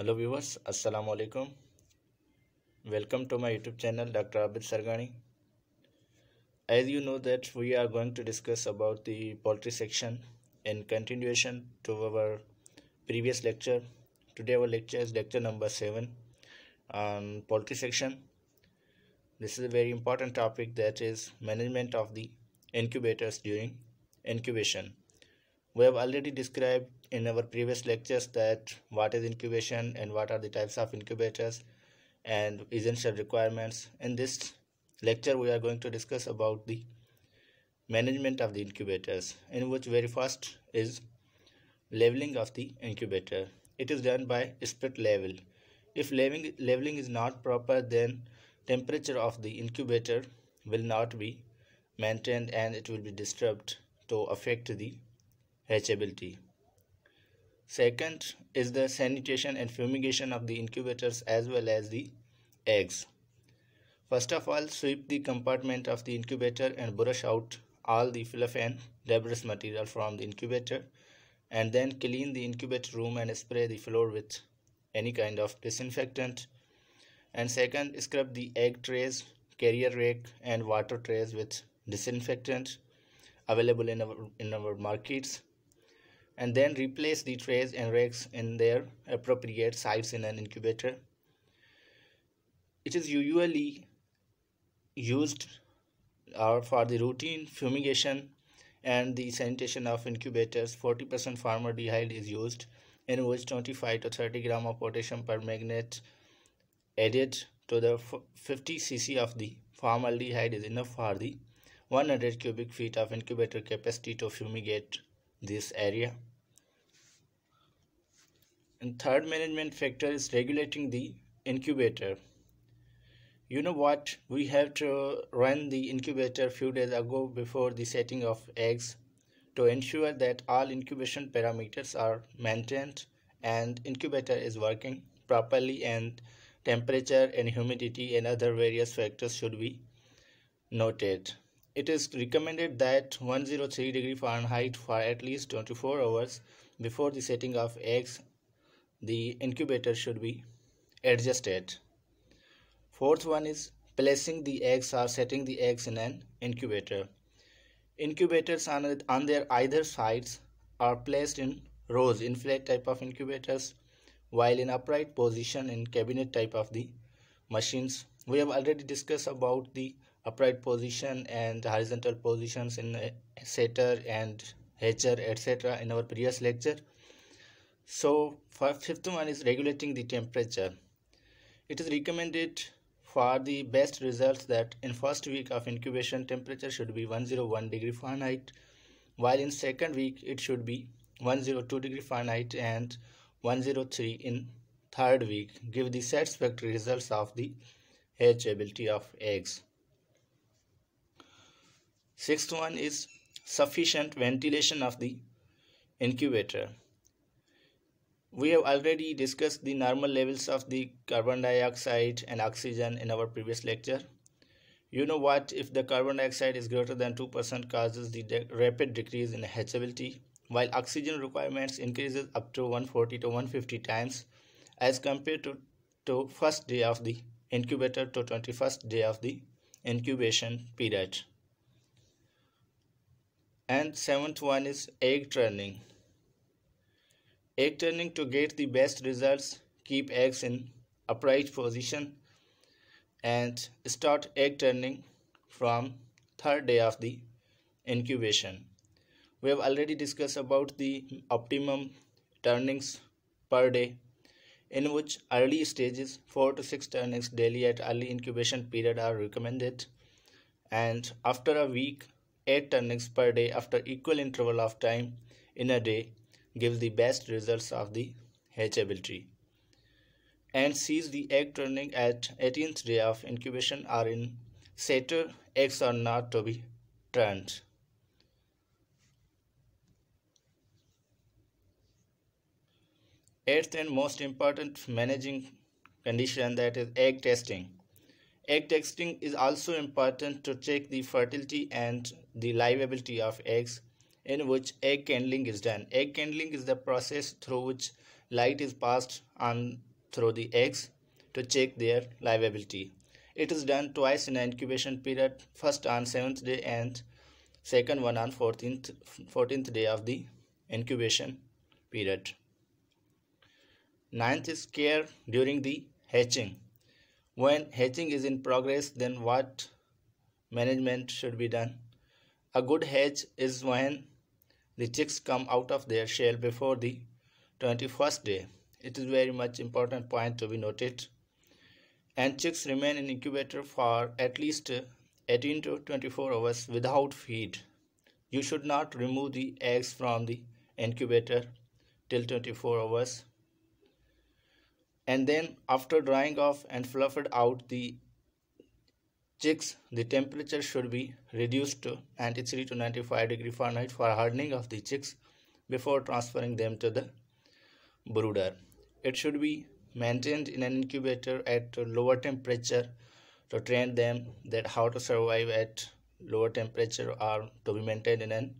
Hello viewers, Assalamu alaikum. Welcome to my YouTube channel Dr. Abid Sargani. As you know that we are going to discuss about the poultry section in continuation to our previous lecture. Today our lecture is lecture number 7 on poultry section. This is a very important topic that is management of the incubators during incubation. We have already described in our previous lectures that what is incubation and what are the types of incubators and essential requirements. In this lecture, we are going to discuss about the management of the incubators, in which very first is leveling of the incubator. It is done by spirit level. If leveling, leveling is not proper, then temperature of the incubator will not be maintained and it will be disturbed to affect the hatchability. Second is the sanitation and fumigation of the incubators as well as the eggs. First of all, sweep the compartment of the incubator and brush out all the fluff and debris material from the incubator and then clean the incubator room and spray the floor with any kind of disinfectant. And second, scrub the egg trays, carrier rake and water trays with disinfectant available in our, in our markets and then replace the trays and racks in their appropriate sites in an incubator. It is usually used uh, for the routine fumigation and the sanitation of incubators. 40% formaldehyde is used in which 25 to 30 gram of potassium permanganate added to the 50 cc of the formaldehyde is enough for the 100 cubic feet of incubator capacity to fumigate this area. And third management factor is regulating the incubator. You know what? We have to run the incubator few days ago before the setting of eggs to ensure that all incubation parameters are maintained and incubator is working properly and temperature and humidity and other various factors should be noted. It is recommended that 103 degree Fahrenheit for at least 24 hours before the setting of eggs the incubator should be adjusted. Fourth one is placing the eggs or setting the eggs in an incubator. Incubators on, on their either sides are placed in rows in flat type of incubators while in upright position in cabinet type of the machines. We have already discussed about the upright position and horizontal positions in setter and hatcher etc in our previous lecture. So fifth one is regulating the temperature. It is recommended for the best results that in first week of incubation temperature should be 101 degree fahrenheit while in second week it should be 102 degree fahrenheit and 103 in third week. Give the satisfactory results of the hatchability of eggs sixth one is sufficient ventilation of the incubator we have already discussed the normal levels of the carbon dioxide and oxygen in our previous lecture. You know what if the carbon dioxide is greater than 2% causes the de rapid decrease in hatchability while oxygen requirements increases up to 140 to 150 times as compared to, to first day of the incubator to 21st day of the incubation period. And seventh one is egg turning. Egg turning to get the best results keep eggs in upright position and start egg turning from third day of the incubation. We have already discussed about the optimum turnings per day in which early stages 4 to 6 turnings daily at early incubation period are recommended. And after a week 8 turnings per day after equal interval of time in a day gives the best results of the hatchability and sees the egg turning at 18th day of incubation are in setter eggs are not to be turned. Eighth and most important managing condition that is egg testing. Egg testing is also important to check the fertility and the livability of eggs in which egg candling is done. Egg candling is the process through which light is passed on through the eggs to check their livability. It is done twice in an incubation period, first on 7th day and second one on 14th, 14th day of the incubation period. Ninth is care during the hatching. When hatching is in progress, then what management should be done? A good hatch is when the chicks come out of their shell before the 21st day. It is very much important point to be noted and chicks remain in incubator for at least 18 to 24 hours without feed. You should not remove the eggs from the incubator till 24 hours. And then after drying off and fluffed out the chicks, the temperature should be reduced to 93 to 95 degree Fahrenheit for hardening of the chicks before transferring them to the brooder. It should be maintained in an incubator at lower temperature to train them that how to survive at lower temperature or to be maintained in an